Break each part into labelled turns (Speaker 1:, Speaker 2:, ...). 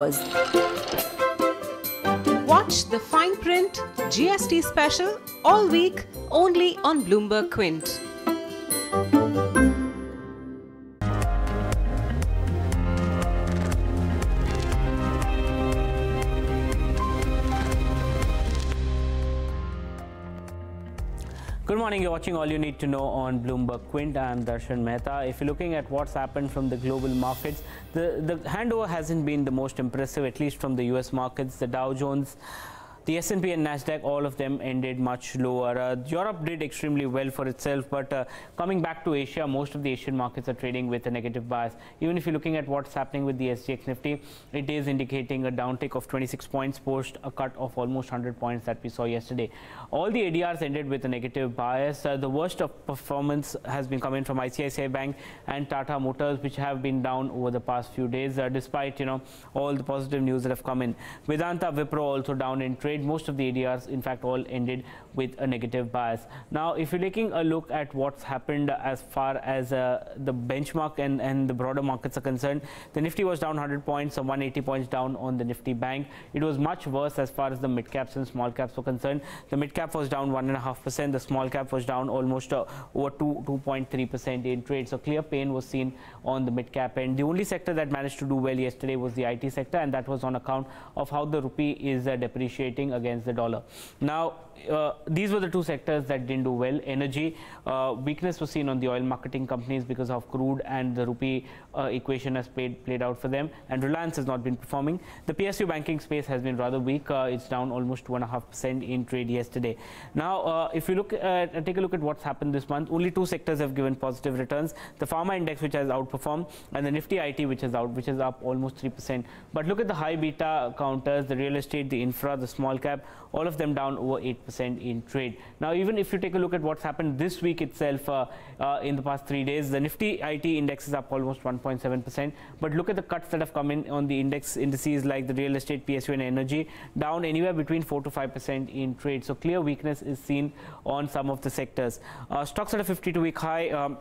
Speaker 1: Watch the fine print GST special all week only on Bloomberg Quint.
Speaker 2: Morning. You're watching All You Need to Know on Bloomberg Quint. I'm Darshan Mehta. If you're looking at what's happened from the global markets, the, the handover hasn't been the most impressive, at least from the US markets. The Dow Jones the S&P and Nasdaq, all of them ended much lower. Uh, Europe did extremely well for itself, but uh, coming back to Asia, most of the Asian markets are trading with a negative bias. Even if you're looking at what's happening with the SGX Nifty, it is indicating a downtick of 26 points post a cut of almost 100 points that we saw yesterday. All the ADRs ended with a negative bias. Uh, the worst of performance has been coming from ICICI Bank and Tata Motors, which have been down over the past few days, uh, despite you know all the positive news that have come in. Vedanta, Wipro also down in trade. Most of the ADRs, in fact, all ended with a negative bias. Now, if you're taking a look at what's happened as far as uh, the benchmark and, and the broader markets are concerned, the Nifty was down 100 points, so 180 points down on the Nifty Bank. It was much worse as far as the mid caps and small caps were concerned. The mid cap was down 1.5%, the small cap was down almost uh, over 2.3% in trade. So, clear pain was seen on the mid cap end. The only sector that managed to do well yesterday was the IT sector, and that was on account of how the rupee is uh, depreciating against the dollar. Now, uh, these were the two sectors that didn't do well. Energy uh, weakness was seen on the oil marketing companies because of crude and the rupee uh, equation has played played out for them. And Reliance has not been performing. The PSU banking space has been rather weak. Uh, it's down almost two and a half percent in trade yesterday. Now, uh, if you look at take a look at what's happened this month, only two sectors have given positive returns: the pharma index, which has outperformed, and the Nifty IT, which is out, which is up almost three percent. But look at the high beta counters: the real estate, the infra, the small cap, all of them down over eight percent in trade. Now, even if you take a look at what's happened this week itself uh, uh, in the past three days, the Nifty IT index is up almost 1.7%. But look at the cuts that have come in on the index indices like the real estate, PSU, and energy down anywhere between 4 to 5% in trade. So, clear weakness is seen on some of the sectors. Uh, stocks at a 52 week high. Um,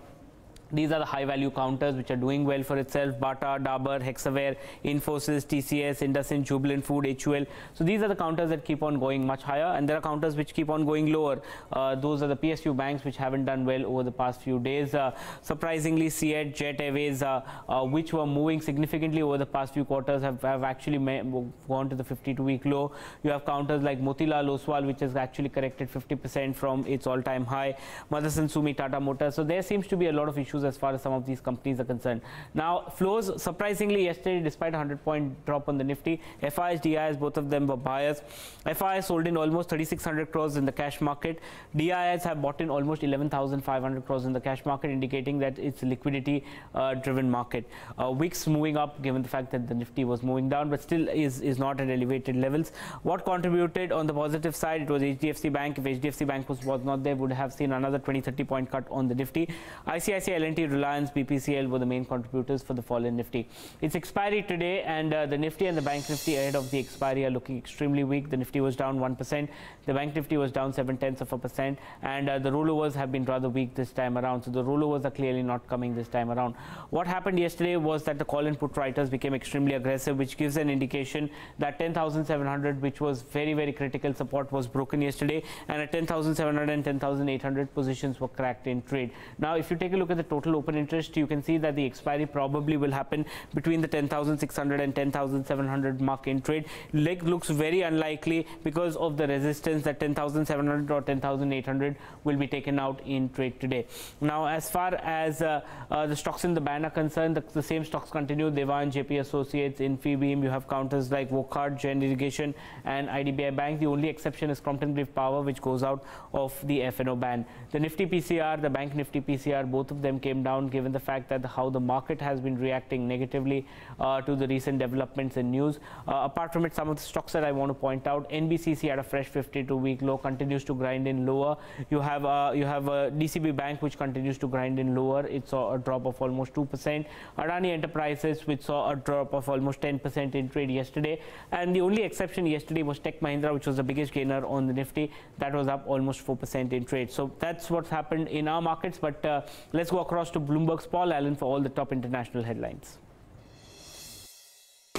Speaker 2: these are the high value counters which are doing well for itself Bata, Dabur, Hexaware, Infosys, TCS, IndusInd, Jubilant Food, HUL. So these are the counters that keep on going much higher and there are counters which keep on going lower. Uh, those are the PSU banks which haven't done well over the past few days. Uh, surprisingly, CEAT, Jet Airways, uh, uh, which were moving significantly over the past few quarters have, have actually gone to the 52 week low. You have counters like Motilal Oswal which has actually corrected 50% from its all time high. Motherson Sumi, Tata Motors. So there seems to be a lot of issues issues as far as some of these companies are concerned. Now, flows surprisingly yesterday, despite a 100 point drop on the Nifty, FIS, DIS, both of them were buyers. FIS sold in almost 3,600 crores in the cash market. DIS have bought in almost 11,500 crores in the cash market, indicating that it's a liquidity uh, driven market. Uh, VIX moving up, given the fact that the Nifty was moving down, but still is, is not at elevated levels. What contributed on the positive side? It was HDFC Bank. If HDFC Bank was, was not there, would have seen another 20 30 point cut on the Nifty. ICICI Reliance, BPCL were the main contributors for the fall in Nifty. It's expiry today and uh, the Nifty and the Bank Nifty ahead of the expiry are looking extremely weak. The Nifty was down 1%, the Bank Nifty was down 7 tenths of a percent and uh, the rollovers have been rather weak this time around. So the rollovers are clearly not coming this time around. What happened yesterday was that the call and put writers became extremely aggressive which gives an indication that 10,700 which was very very critical support was broken yesterday and at 10,700 and 10,800 positions were cracked in trade. Now if you take a look at the total open interest, you can see that the expiry probably will happen between the 10,600 and 10,700 mark in trade. Leg looks very unlikely because of the resistance that 10,700 or 10,800 will be taken out in trade today. Now, as far as uh, uh, the stocks in the band are concerned, the, the same stocks continue. Dewan, JP Associates, Infibeam, you have counters like Wockhardt, Jain Irrigation, and IDBI Bank. The only exception is Crompton Greaves Power, which goes out of the FNO band. The Nifty PCR, the Bank Nifty PCR, both of them came down given the fact that how the market has been reacting negatively uh, to the recent developments in news. Uh, apart from it, some of the stocks that I want to point out, NBCC at a fresh 52 week low continues to grind in lower. You have uh, you have a DCB Bank which continues to grind in lower. It saw a drop of almost 2%. Adani Enterprises which saw a drop of almost 10% in trade yesterday. And the only exception yesterday was Tech Mahindra which was the biggest gainer on the Nifty. That was up almost 4% in trade. So that's what's happened in our markets. But uh, let's go across to Bloomberg's Paul Allen for all the top international headlines.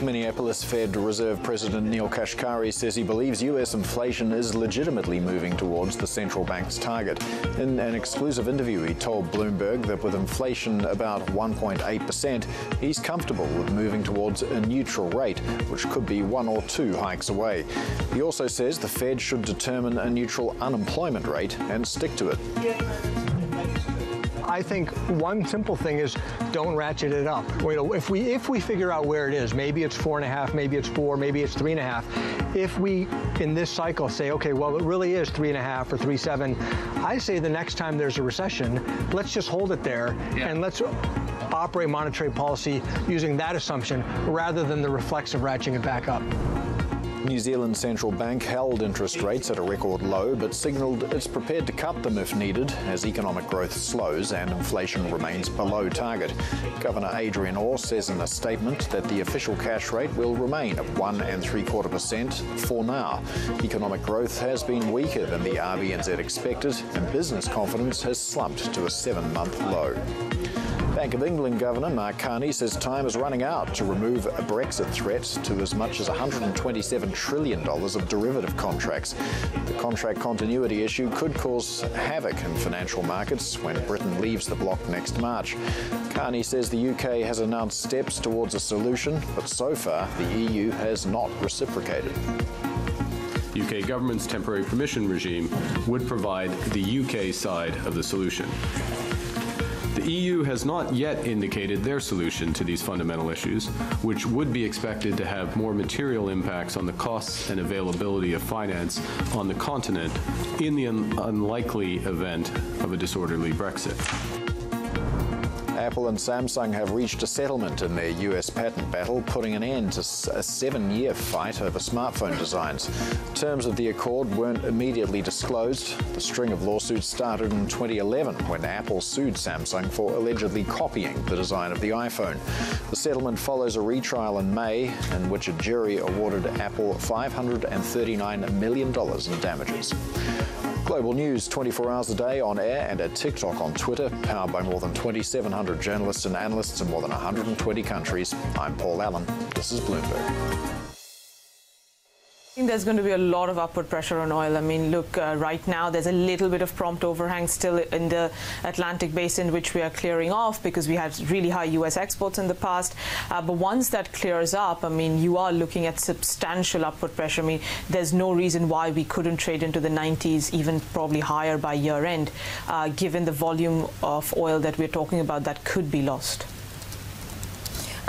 Speaker 3: Minneapolis Fed Reserve President Neel Kashkari says he believes U.S. inflation is legitimately moving towards the central bank's target. In an exclusive interview, he told Bloomberg that with inflation about 1.8%, he's comfortable with moving towards a neutral rate, which could be one or two hikes away. He also says the Fed should determine a neutral unemployment rate and stick to it.
Speaker 4: I think one simple thing is don't ratchet it up. You know, if we if we figure out where it is, maybe it's four and a half, maybe it's four, maybe it's three and a half. If we in this cycle say, okay, well it really is three and a half or three seven, I say the next time there's a recession, let's just hold it there yeah. and let's operate monetary policy using that assumption rather than the reflexive ratcheting it back up.
Speaker 3: New Zealand Central Bank held interest rates at a record low but signalled it's prepared to cut them if needed as economic growth slows and inflation remains below target. Governor Adrian Orr says in a statement that the official cash rate will remain at one and three quarter percent for now. Economic growth has been weaker than the RBNZ expected and business confidence has slumped to a seven-month low. Bank of England Governor Mark Carney says time is running out to remove a Brexit threat to as much as $127 trillion of derivative contracts. The contract continuity issue could cause havoc in financial markets when Britain leaves the bloc next March. Carney says the UK has announced steps towards a solution, but so far the EU has not reciprocated.
Speaker 5: UK government's temporary permission regime would provide the UK side of the solution. The EU has not yet indicated their solution to these fundamental issues, which would be expected to have more material impacts on the costs and availability of finance on the continent in the un unlikely event of a disorderly Brexit.
Speaker 3: Apple and Samsung have reached a settlement in their US patent battle, putting an end to a seven year fight over smartphone designs. Terms of the accord weren't immediately disclosed. The string of lawsuits started in 2011 when Apple sued Samsung for allegedly copying the design of the iPhone. The settlement follows a retrial in May in which a jury awarded Apple $539 million in damages. Global news 24 hours a day on air and at TicToc on Twitter, powered by more than 2,700 journalists and analysts in more than 120 countries. I'm Paul Allen. This is Bloomberg
Speaker 6: there's going to be a lot of upward pressure on oil. I mean, look, uh, right now there's a little bit of prompt overhang still in the Atlantic basin, which we are clearing off because we had really high U.S. exports in the past. Uh, but once that clears up, I mean, you are looking at substantial upward pressure. I mean, there's no reason why we couldn't trade into the 90s, even probably higher by year end, uh, given the volume of oil that we're talking about that could be lost.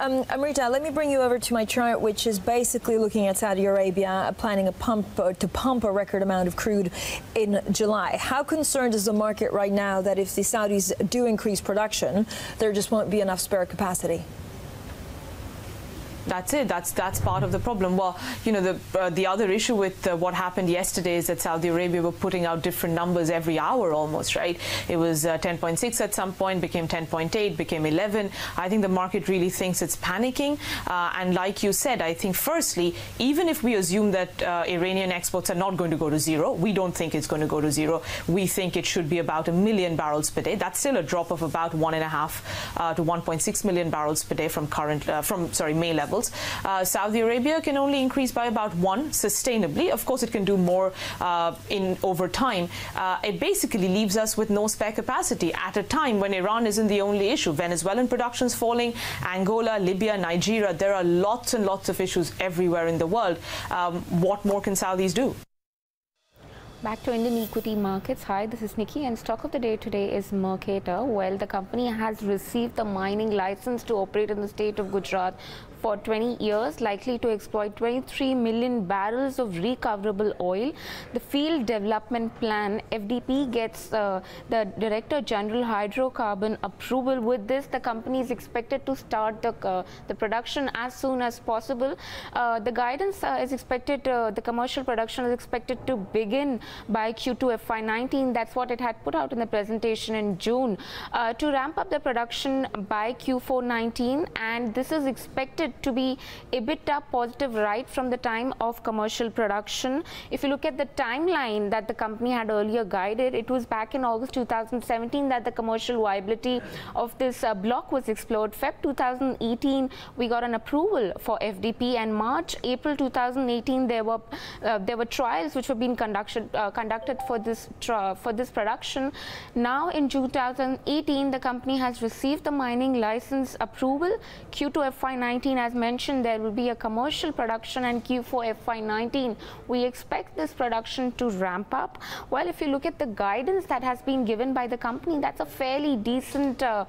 Speaker 7: Um, Amrita, let me bring you over to my chart, which is basically looking at Saudi Arabia planning a pump uh, to pump a record amount of crude in July. How concerned is the market right now that if the Saudis do increase production, there just won't be enough spare capacity?
Speaker 6: That's it. That's that's part of the problem. Well, you know, the uh, the other issue with uh, what happened yesterday is that Saudi Arabia were putting out different numbers every hour almost, right? It was uh, 10.6 at some point, became 10.8, became 11. I think the market really thinks it's panicking. Uh, and like you said, I think firstly, even if we assume that uh, Iranian exports are not going to go to zero, we don't think it's going to go to zero. We think it should be about a million barrels per day. That's still a drop of about one and a half to 1.6 million barrels per day from current, from sorry May levels levels. Uh, Saudi Arabia can only increase by about one sustainably. Of course, it can do more uh, in over time. Uh, it basically leaves us with no spare capacity at a time when Iran isn't the only issue. Venezuelan production's falling, Angola, Libya, Nigeria. There are lots and lots of issues everywhere in the world. Um, what more can Saudis do?
Speaker 8: Back to Indian equity markets. Hi, this is Nikki and stock of the day today is Mercator. Well, the company has received the mining license to operate in the state of Gujarat for 20 years, likely to exploit 23 million barrels of recoverable oil. The field development plan, FDP, gets uh, the Director General Hydrocarbon approval. With this, the company is expected to start the, uh, the production as soon as possible. Uh, the guidance uh, is expected, uh, the commercial production is expected to begin by Q2 FY19. That's what it had put out in the presentation in June. Uh, to ramp up the production by Q4 19, and this is expected expected to be EBITDA positive right from the time of commercial production. If you look at the timeline that the company had earlier guided, it was back in August 2017 that the commercial viability of this uh, block was explored. Feb 2018, we got an approval for FDP, and March, April 2018, there were uh, there were trials which were being conducted uh, conducted for this for this production. Now, in 2018, the company has received the mining license approval. Q2 FY19, as mentioned, there will be a commercial production, and Q4 FY19, we expect this production to ramp up. Well, if you look at the guidance that has been given by the company, that's a fairly decent uh,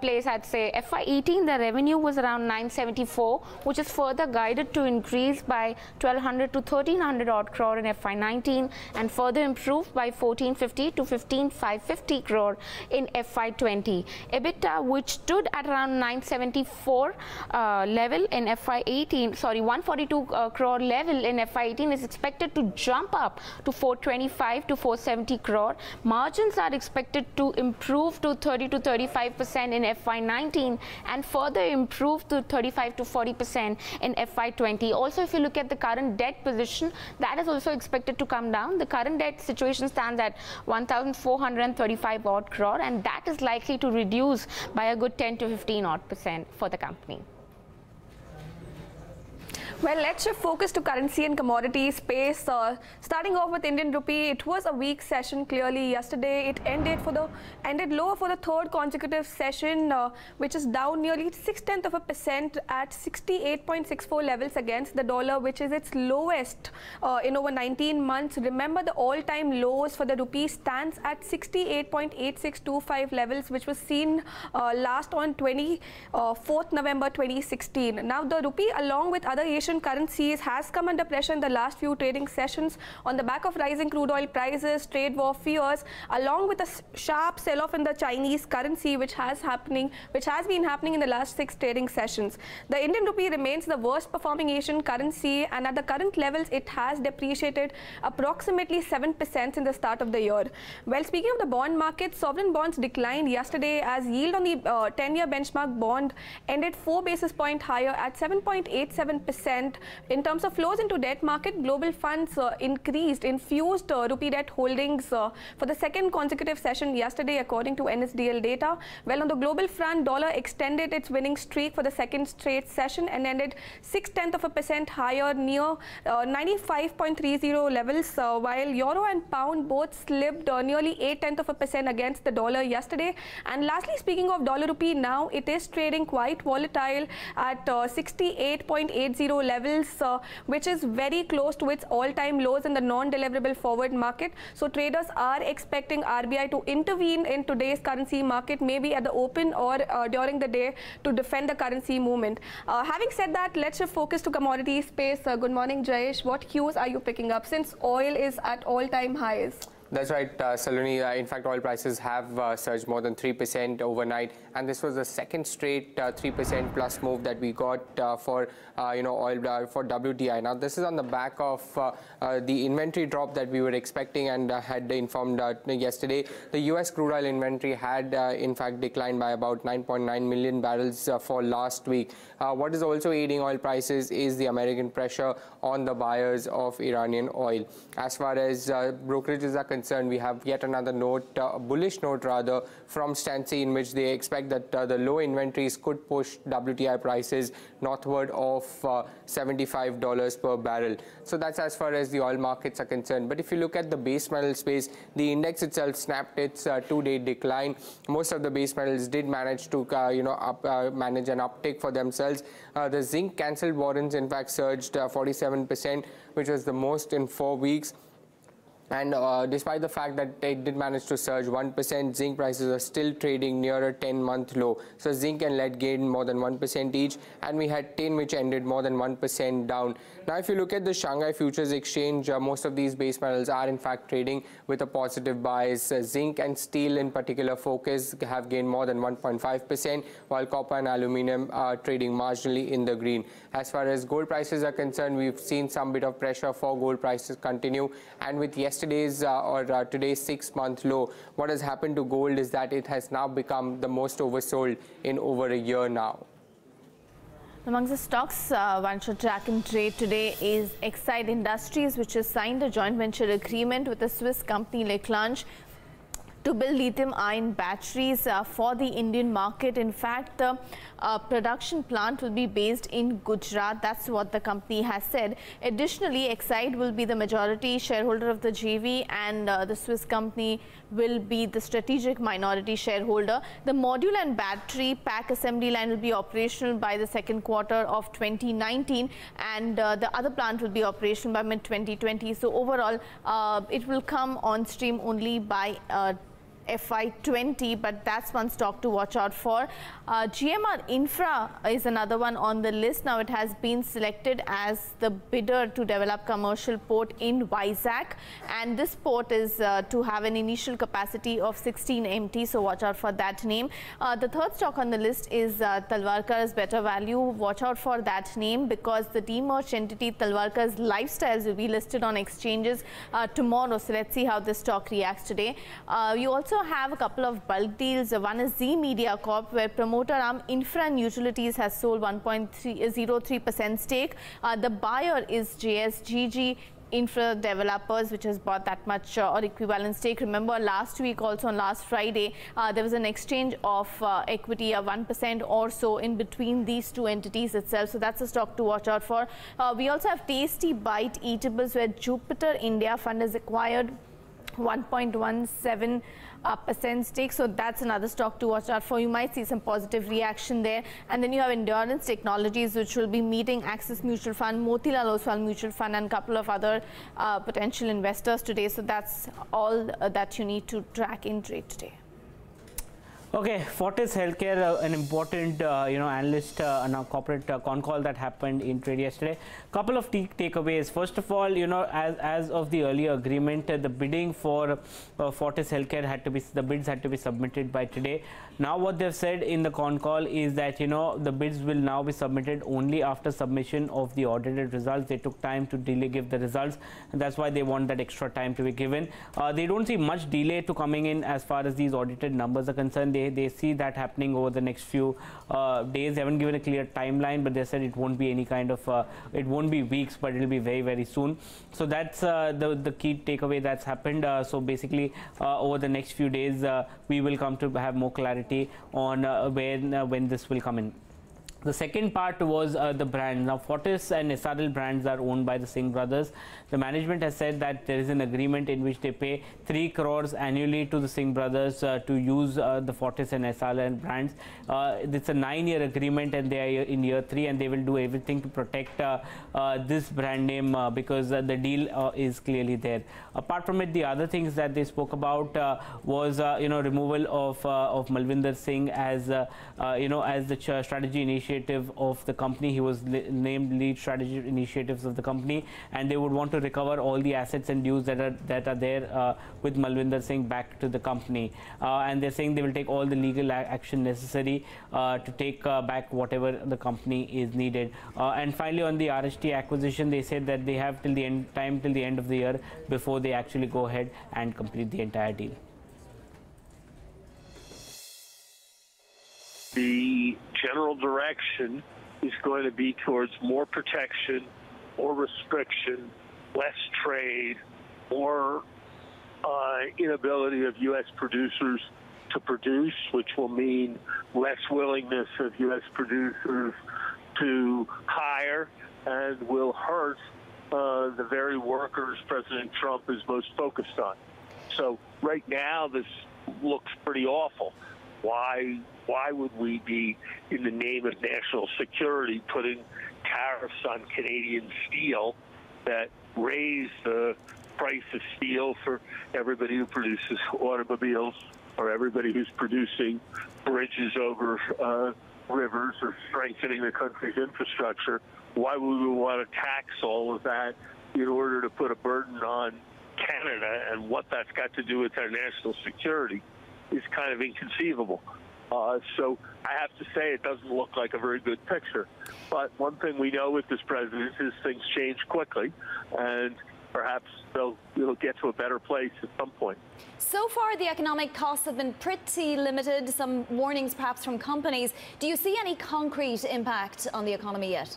Speaker 8: place, I'd say. FY18, the revenue was around 974, which is further guided to increase by 1200 to 1300 odd crore in FY19 and further improved by 1450 to 15550 crore in FY20. EBITDA, which stood at around 974 uh, level in FY18, sorry, 142 uh, crore level in FY18 is expected to jump up to 425 to 470 crore. Margins are expected to improve to 30 to 35 percent in FY19 and further improve to 35 to 40 percent in FY20. Also, if you look at the current debt position, that is also expected to come down. The current debt situation stands at 1,435 odd crore, and that is likely to reduce by a good 10 to 15 odd percent for the company.
Speaker 9: Well, let's shift focus to currency and commodity space. Uh, starting off with Indian rupee, it was a weak session. Clearly, yesterday it ended for the ended lower for the third consecutive session, uh, which is down nearly six tenth of a percent at 68.64 levels against the dollar, which is its lowest uh, in over 19 months. Remember, the all-time lows for the rupee stands at 68.8625 levels, which was seen uh, last on 24th uh, November 2016. Now, the rupee, along with other Asian Asian currencies has come under pressure in the last few trading sessions on the back of rising crude oil prices, trade war fears, along with a sharp sell-off in the Chinese currency, which has happening, which has been happening in the last six trading sessions. The Indian rupee remains the worst performing Asian currency, and at the current levels, it has depreciated approximately 7% in the start of the year. Well, speaking of the bond market, sovereign bonds declined yesterday as yield on the 10-year uh, benchmark bond ended 4 basis point higher at 7.87 in terms of flows into debt market, global funds uh, increased, infused uh, rupee debt holdings uh, for the second consecutive session yesterday, according to NSDL data. Well, on the global front, dollar extended its winning streak for the second straight session and ended six tenth of a percent higher, near 95.30 levels, while euro and pound both slipped nearly eight tenth of a percent against the dollar yesterday. And lastly, speaking of dollar rupee, now it is trading quite volatile at 68.80 levels, uh, which is very close to its all-time lows in the non-deliverable forward market. So traders are expecting RBI to intervene in today's currency market, maybe at the open or uh, during the day to defend the currency movement. Uh, having said that, let's shift focus to commodity space. Good morning, Jayesh. What cues are you picking up since oil is at all-time highs?
Speaker 10: That's right, uh, Saloni. Uh, in fact, oil prices have uh, surged more than 3% overnight, and this was the second straight 3% uh, plus move that we got uh, for uh, you know oil for WTI. Now, this is on the back of the inventory drop that we were expecting and had informed yesterday. The U.S. crude oil inventory had in fact declined by about 9.9 million barrels for last week. What is also aiding oil prices is the American pressure on the buyers of Iranian oil. As far as brokerages are concerned, we have yet another note, uh, bullish note rather, from Stancy in which they expect that uh, the low inventories could push WTI prices northward of uh, $75 per barrel. So that's as far as the oil markets are concerned. But if you look at the base metal space, the index itself snapped its two-day decline. Most of the base metals did manage to, you know, up, manage an uptick for themselves. Uh, the zinc cancelled warrants, in fact, surged uh, 47%, which was the most in four weeks. And uh, despite the fact that it did manage to surge 1%, zinc prices are still trading near a 10-month low. So zinc and lead gained more than 1% each, and we had tin which ended more than 1% down. Now, if you look at the Shanghai Futures Exchange, uh, most of these base metals are in fact trading with a positive bias. Uh, zinc and steel in particular focus have gained more than 1.5%, while copper and aluminum are trading marginally in the green. As far as gold prices are concerned, we've seen some bit of pressure for gold prices continue, and with yes yesterday's uh, or uh, today's six-month low, what has happened to gold is that it has now become the most oversold in over a year now.
Speaker 11: Amongst the stocks uh, one should track and trade today is Exide Industries, which has signed a joint venture agreement with the Swiss company Leclanche to build lithium-ion batteries uh, for the Indian market. In fact, the uh, production plant will be based in Gujarat. That's what the company has said. Additionally, Exide will be the majority shareholder of the JV and uh, the Swiss company will be the strategic minority shareholder. The module and battery pack assembly line will be operational by the second quarter of 2019 and uh, the other plant will be operational by mid-2020. So overall, uh, it will come on stream only by uh, FY20, but that's one stock to watch out for. Uh, GMR Infra is another one on the list. Now it has been selected as the bidder to develop commercial port in Vizag and this port is uh, to have an initial capacity of 16 MT, so watch out for that name. Uh, the third stock on the list is uh, Talwalkars Better Value. Watch out for that name because the demerged entity Talwalkars Lifestyles will be listed on exchanges uh, tomorrow. So let's see how this stock reacts today. Uh, you also also have a couple of bulk deals. One is Zee Media Corp, where promoter arm Infra and Utilities has sold 1.03% stake. Uh, the buyer is JSGG infra developers which has bought that much uh, or equivalent stake. Remember last week also on last Friday uh, there was an exchange of uh, equity of 1% or so in between these two entities itself. So that's a stock to watch out for. Uh, we also have Tasty Bite Eatables where Jupiter India Fund has acquired 1.17 uh, percent stake. So that's another stock to watch out for. You might see some positive reaction there. And then you have Endurance Technologies, which will be meeting Axis Mutual Fund, Motilal Oswal Mutual Fund, and a couple of other uh, potential investors today. So that's all uh, that you need to track in trade today.
Speaker 2: Okay, Fortis Healthcare, uh, an important uh, you know analyst uh, and a corporate uh, con call that happened in trade yesterday. Couple of takeaways. First of all, you know as as of the earlier agreement, uh, the bidding for uh, Fortis Healthcare had to be the bids had to be submitted by today. Now what they've said in the con call is that you know the bids will now be submitted only after submission of the audited results. They took time to delay give the results, and that's why they want that extra time to be given. they don't see much delay to coming in as far as these audited numbers are concerned. They they, see that happening over the next few uh, days. They haven't given a clear timeline, but they said it won't be any kind of, uh, it won't be weeks, but it'll be very, very soon. So that's uh, the, the key takeaway that's happened. Uh, so basically, uh, over the next few days, we will come to have more clarity on uh, when, uh, when this will come in. The second part was uh, the brand. Now, Fortis and SRL brands are owned by the Singh brothers. The management has said that there is an agreement in which they pay 3 crores annually to the Singh brothers uh, to use uh, the Fortis and SRL brands. Uh, it's a nine-year agreement and they are in year three and they will do everything to protect uh, uh, this brand name because the deal is clearly there. Apart from it, the other things that they spoke about was, you know, removal of, of Malvinder Singh as, you know, as the strategy initiative initiative of the company. He was named lead strategy initiatives of the company, and they would want to recover all the assets and dues that are that are there uh, with Malvinder Singh back to the company. Uh, and they're saying they will take all the legal action necessary uh, to take uh, back whatever the company is needed. Uh, and finally, on the RHT acquisition, they said that they have till the end time till the end of the year before they actually go ahead and complete the entire deal.
Speaker 12: the general direction is going to be towards more protection, more restriction, less trade, more uh, inability of U.S. producers to produce, which will mean less willingness of U.S. producers to hire and will hurt uh, the very workers President Trump is most focused on. So right now, this looks pretty awful. Why why would we be, in the name of national security, putting tariffs on Canadian steel that raise the price of steel for everybody who produces automobiles or everybody who's producing bridges over uh, rivers or strengthening the country's infrastructure? Why would we want to tax all of that in order to put a burden on Canada and what that's got to do with our national security is kind of inconceivable. Uh, so I have to say it doesn't look like a very good picture. But one thing we know with this president is things change quickly, and perhaps they'll it'll get to a better place at some point.
Speaker 13: So far, the economic costs have been pretty limited. Some warnings, perhaps, from companies. Do you see any concrete impact on the economy yet?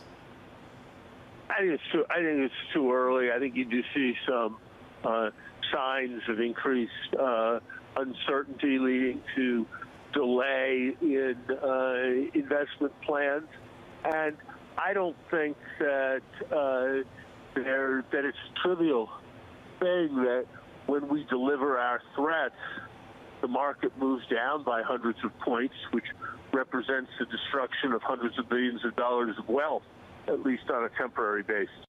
Speaker 12: I think it's too. I think it's too early. I think you do see some uh, signs of increased uh, uncertainty leading to delay in uh, investment plans, and I don't think that uh, there that it's trivial thing that when we deliver our threats, the market moves down by hundreds of points, which represents the destruction of hundreds of billions of dollars of wealth, at least on a temporary basis.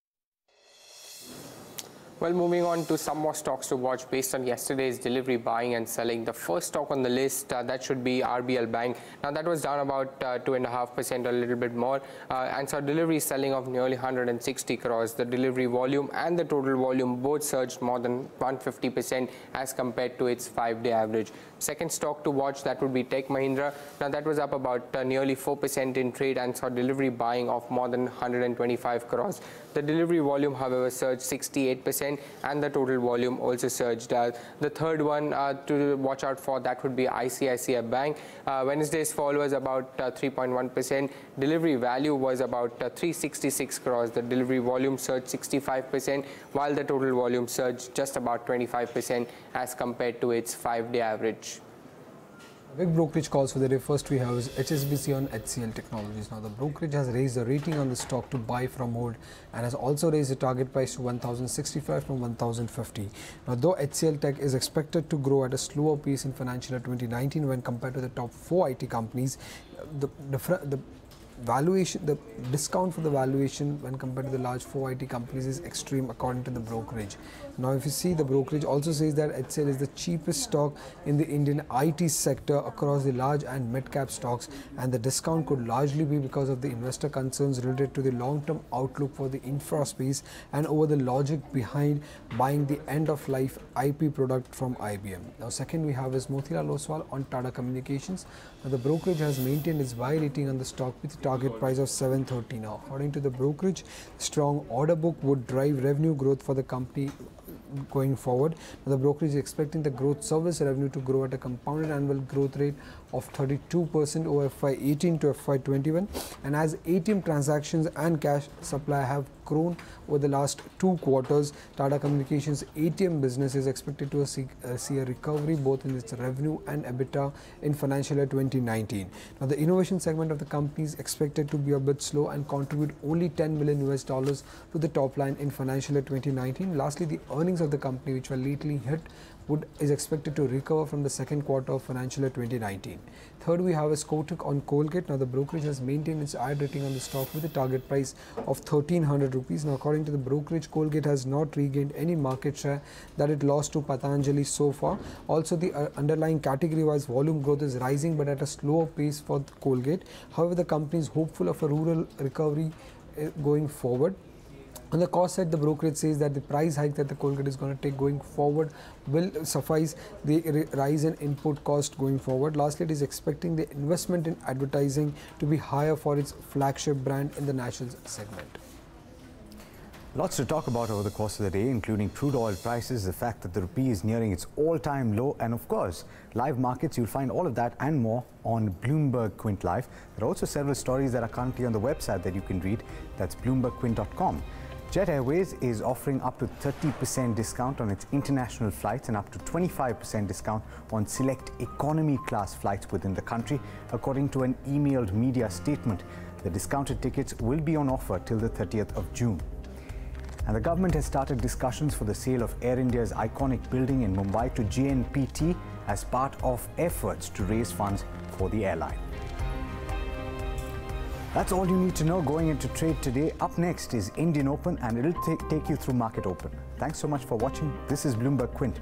Speaker 10: Well, moving on to some more stocks to watch based on yesterday's delivery buying and selling. The first stock on the list, uh, that should be RBL Bank. Now, that was down about 2.5%, uh, a little bit more, uh, and saw delivery selling of nearly 160 crores. The delivery volume and the total volume both surged more than 150% as compared to its five-day average. Second stock to watch, that would be Tech Mahindra. Now, that was up about uh, nearly 4% in trade and saw delivery buying of more than 125 crores. The delivery volume, however, surged 68% and the total volume also surged. Uh, the third one uh, to watch out for, that would be ICICI Bank. Uh, Wednesday's fall was about 3.1%. Uh, delivery value was about uh, 366 crores. The delivery volume surged 65%, while the total volume surged just about 25% as compared to its five-day average.
Speaker 14: Big brokerage calls for the day. First, we have HSBC on HCL Technologies. Now, the brokerage has raised the rating on the stock to buy from hold and has also raised the target price to 1065 from 1050. Now, though HCL Tech is expected to grow at a slower pace in financial year 2019 when compared to the top four IT companies, the, the, the valuation, the discount for the valuation when compared to the large four IT companies is extreme according to the brokerage. Now, if you see, the brokerage also says that HCL is the cheapest stock in the Indian IT sector across the large and mid-cap stocks, and the discount could largely be because of the investor concerns related to the long-term outlook for the infra space and over the logic behind buying the end-of-life IP product from IBM. Now, second we have is Motilal Oswal on Tata Communications. Now, the brokerage has maintained its buy rating on the stock with target price of 730 now. According to the brokerage, strong order book would drive revenue growth for the company going forward. Now, the brokerage is expecting the growth service revenue to grow at a compounded annual growth rate of 32% over FY18 to FY21 and as ATM transactions and cash supply have grown over the last two quarters, Tata Communications ATM business is expected to see, uh, see a recovery both in its revenue and EBITDA in financial year 2019. Now the innovation segment of the company is expected to be a bit slow and contribute only 10 million US dollars to the top line in financial year 2019. Lastly, the earnings of the company which were lately hit would, is expected to recover from the second quarter of financial year 2019. Third, we have a Kotak on Colgate. Now, the brokerage has maintained its IR rating on the stock with a target price of 1300 rupees. Now, according to the brokerage, Colgate has not regained any market share that it lost to Patanjali so far. Also, the uh, underlying category-wise volume growth is rising, but at a slower pace for Colgate. However, the company is hopeful of a rural recovery uh, going forward. On the cost side, the brokerage says that the price hike that the Colgate is going to take going forward will suffice the rise in input cost going forward. Lastly, it is expecting the investment in advertising to be higher for its flagship brand in the national segment.
Speaker 15: Lots to talk about over the course of the day, including crude oil prices, the fact that the rupee is nearing its all-time low, and of course, live markets. You'll find all of that and more on Bloomberg Quint Live. There are also several stories that are currently on the website that you can read. That's bloombergquint.com. Jet Airways is offering up to 30% discount on its international flights and up to 25% discount on select economy class flights within the country, according to an emailed media statement. The discounted tickets will be on offer till the 30th of June. And the government has started discussions for the sale of Air India's iconic building in Mumbai to JNPT as part of efforts to raise funds for the airline. That's all you need to know going into trade today. Up next is Indian Open and it'll take you through Market Open. Thanks so much for watching. This is Bloomberg Quint.